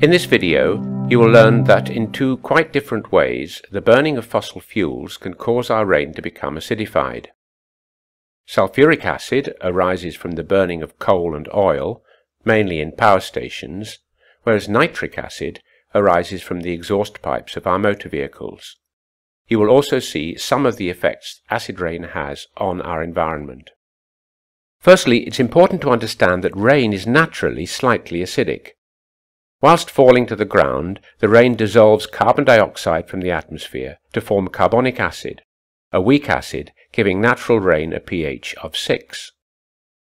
In this video, you will learn that in two quite different ways, the burning of fossil fuels can cause our rain to become acidified. Sulfuric acid arises from the burning of coal and oil, mainly in power stations, whereas nitric acid arises from the exhaust pipes of our motor vehicles. You will also see some of the effects acid rain has on our environment. Firstly, it's important to understand that rain is naturally slightly acidic. Whilst falling to the ground, the rain dissolves carbon dioxide from the atmosphere to form carbonic acid, a weak acid giving natural rain a pH of 6.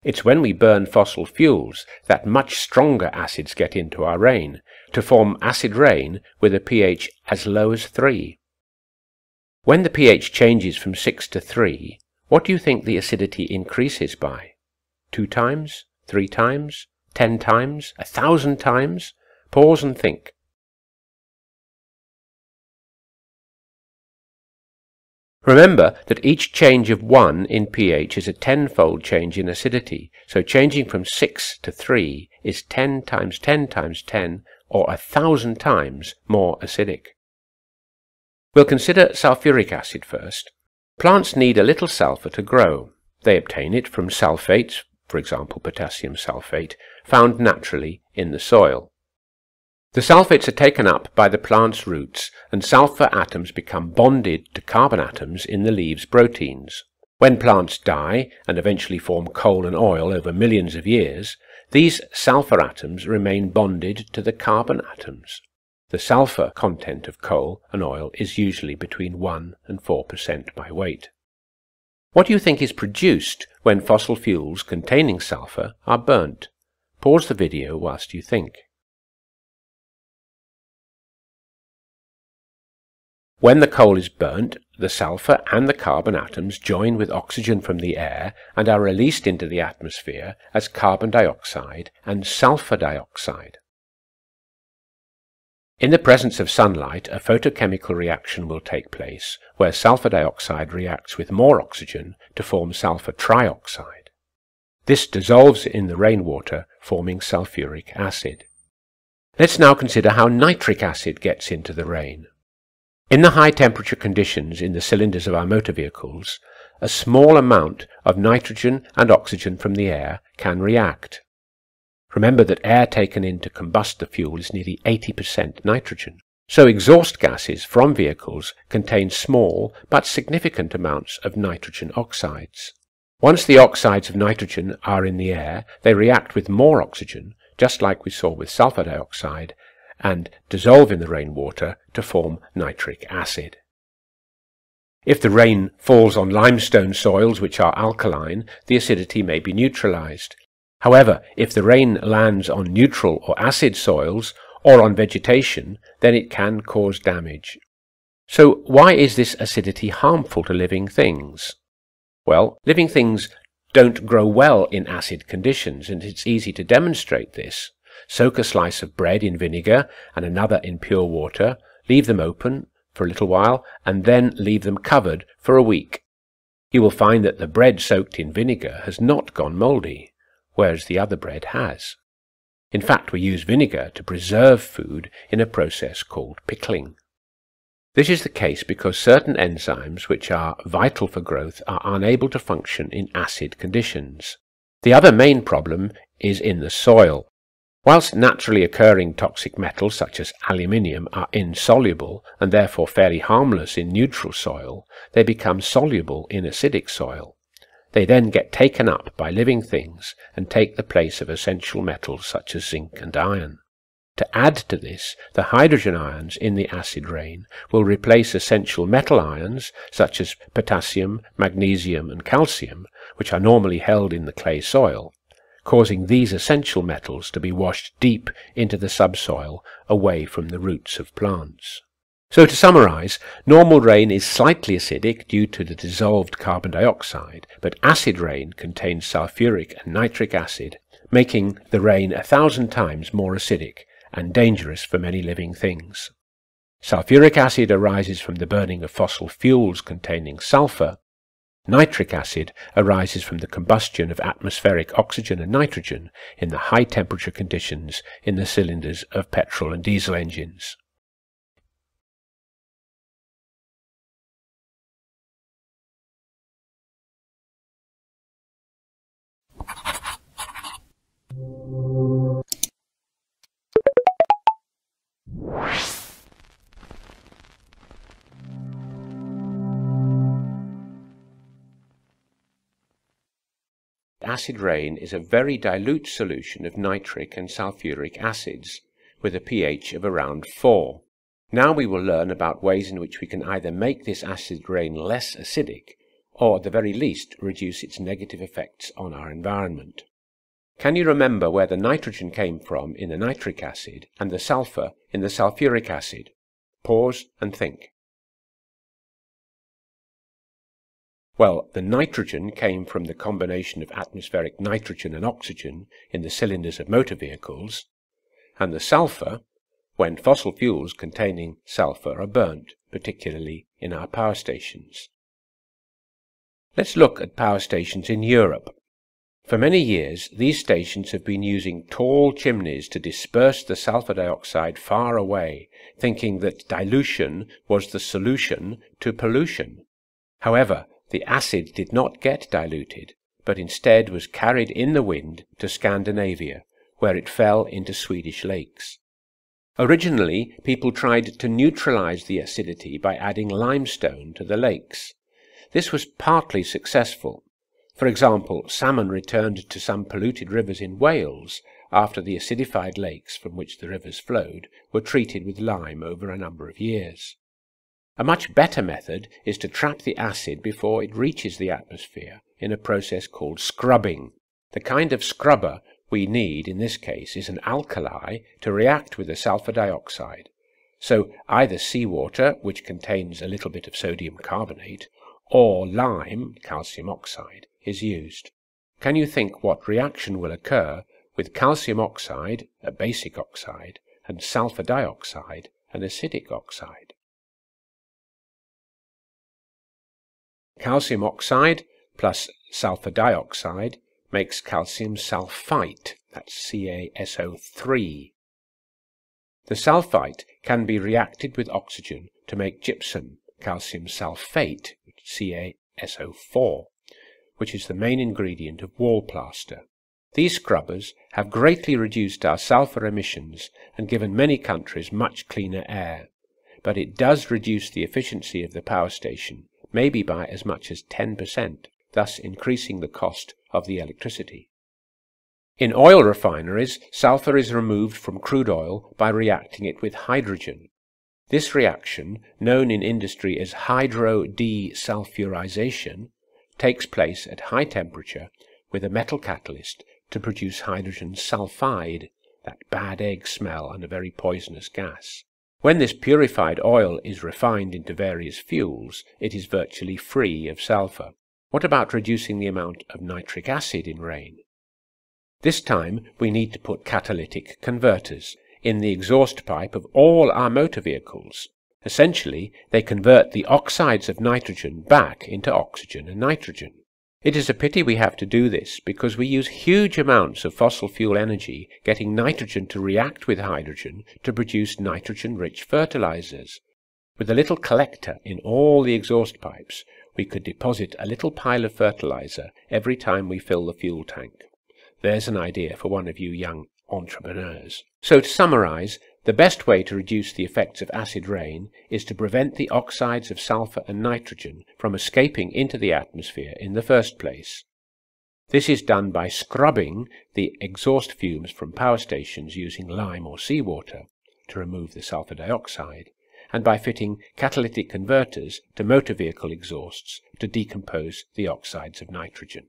It's when we burn fossil fuels that much stronger acids get into our rain, to form acid rain with a pH as low as 3. When the pH changes from 6 to 3, what do you think the acidity increases by? Two times? Three times? Ten times? A thousand times? Pause and think. Remember that each change of 1 in pH is a tenfold change in acidity, so changing from 6 to 3 is 10 times 10 times 10, or a thousand times more acidic. We'll consider sulfuric acid first. Plants need a little sulfur to grow. They obtain it from sulfates, for example potassium sulfate, found naturally in the soil. The sulfates are taken up by the plant's roots and sulfur atoms become bonded to carbon atoms in the leaves' proteins. When plants die and eventually form coal and oil over millions of years, these sulfur atoms remain bonded to the carbon atoms. The sulfur content of coal and oil is usually between 1 and 4% by weight. What do you think is produced when fossil fuels containing sulfur are burnt? Pause the video whilst you think. When the coal is burnt, the sulfur and the carbon atoms join with oxygen from the air and are released into the atmosphere as carbon dioxide and sulfur dioxide. In the presence of sunlight, a photochemical reaction will take place where sulfur dioxide reacts with more oxygen to form sulfur trioxide. This dissolves in the rainwater, forming sulfuric acid. Let's now consider how nitric acid gets into the rain. In the high temperature conditions in the cylinders of our motor vehicles, a small amount of nitrogen and oxygen from the air can react. Remember that air taken in to combust the fuel is nearly 80% nitrogen. So exhaust gases from vehicles contain small but significant amounts of nitrogen oxides. Once the oxides of nitrogen are in the air, they react with more oxygen, just like we saw with sulfur dioxide, and dissolve in the rainwater to form nitric acid. If the rain falls on limestone soils which are alkaline, the acidity may be neutralized. However, if the rain lands on neutral or acid soils or on vegetation, then it can cause damage. So why is this acidity harmful to living things? Well, living things don't grow well in acid conditions, and it's easy to demonstrate this. Soak a slice of bread in vinegar and another in pure water, leave them open for a little while, and then leave them covered for a week. You will find that the bread soaked in vinegar has not gone mouldy, whereas the other bread has. In fact, we use vinegar to preserve food in a process called pickling. This is the case because certain enzymes which are vital for growth are unable to function in acid conditions. The other main problem is in the soil. Whilst naturally occurring toxic metals such as aluminium are insoluble and therefore fairly harmless in neutral soil, they become soluble in acidic soil. They then get taken up by living things and take the place of essential metals such as zinc and iron. To add to this, the hydrogen ions in the acid rain will replace essential metal ions such as potassium, magnesium and calcium, which are normally held in the clay soil, causing these essential metals to be washed deep into the subsoil away from the roots of plants. So to summarize, normal rain is slightly acidic due to the dissolved carbon dioxide, but acid rain contains sulfuric and nitric acid, making the rain a thousand times more acidic and dangerous for many living things. Sulfuric acid arises from the burning of fossil fuels containing sulfur, Nitric acid arises from the combustion of atmospheric oxygen and nitrogen in the high temperature conditions in the cylinders of petrol and diesel engines. Acid rain is a very dilute solution of nitric and sulfuric acids, with a pH of around 4. Now we will learn about ways in which we can either make this acid rain less acidic, or at the very least reduce its negative effects on our environment. Can you remember where the nitrogen came from in the nitric acid and the sulfur in the sulfuric acid? Pause and think. Well, the nitrogen came from the combination of atmospheric nitrogen and oxygen in the cylinders of motor vehicles, and the sulfur when fossil fuels containing sulfur are burnt, particularly in our power stations. Let's look at power stations in Europe. For many years, these stations have been using tall chimneys to disperse the sulfur dioxide far away, thinking that dilution was the solution to pollution. However, the acid did not get diluted, but instead was carried in the wind to Scandinavia, where it fell into Swedish lakes. Originally, people tried to neutralize the acidity by adding limestone to the lakes. This was partly successful. For example, salmon returned to some polluted rivers in Wales after the acidified lakes from which the rivers flowed were treated with lime over a number of years. A much better method is to trap the acid before it reaches the atmosphere in a process called scrubbing. The kind of scrubber we need in this case is an alkali to react with the sulfur dioxide. So either seawater, which contains a little bit of sodium carbonate, or lime, calcium oxide, is used. Can you think what reaction will occur with calcium oxide, a basic oxide, and sulfur dioxide, an acidic oxide? Calcium oxide plus sulfur dioxide makes calcium sulfite, that's CaSO3. The sulfite can be reacted with oxygen to make gypsum, calcium sulfate, CaSO4, which is the main ingredient of wall plaster. These scrubbers have greatly reduced our sulfur emissions and given many countries much cleaner air, but it does reduce the efficiency of the power station maybe by as much as 10%, thus increasing the cost of the electricity. In oil refineries, sulfur is removed from crude oil by reacting it with hydrogen. This reaction, known in industry as hydro-desulfurization, takes place at high temperature with a metal catalyst to produce hydrogen sulfide, that bad egg smell and a very poisonous gas. When this purified oil is refined into various fuels, it is virtually free of sulfur. What about reducing the amount of nitric acid in rain? This time we need to put catalytic converters in the exhaust pipe of all our motor vehicles. Essentially, they convert the oxides of nitrogen back into oxygen and nitrogen. It is a pity we have to do this because we use huge amounts of fossil fuel energy getting nitrogen to react with hydrogen to produce nitrogen-rich fertilizers. With a little collector in all the exhaust pipes, we could deposit a little pile of fertilizer every time we fill the fuel tank. There's an idea for one of you young entrepreneurs. So to summarize, the best way to reduce the effects of acid rain is to prevent the oxides of sulfur and nitrogen from escaping into the atmosphere in the first place. This is done by scrubbing the exhaust fumes from power stations using lime or seawater to remove the sulfur dioxide, and by fitting catalytic converters to motor vehicle exhausts to decompose the oxides of nitrogen.